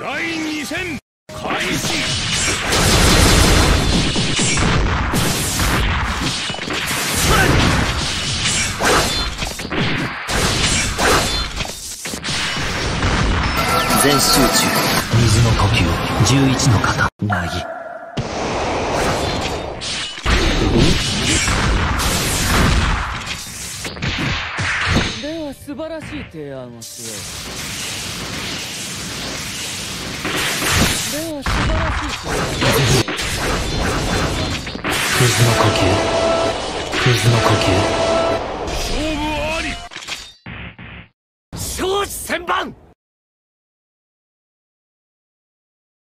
第2戦開始全集中水の呼吸11の型なぎでは素晴らしい提案を。しようでは素晴らしい提案水の呼吸水の呼吸勝負あり承知千番。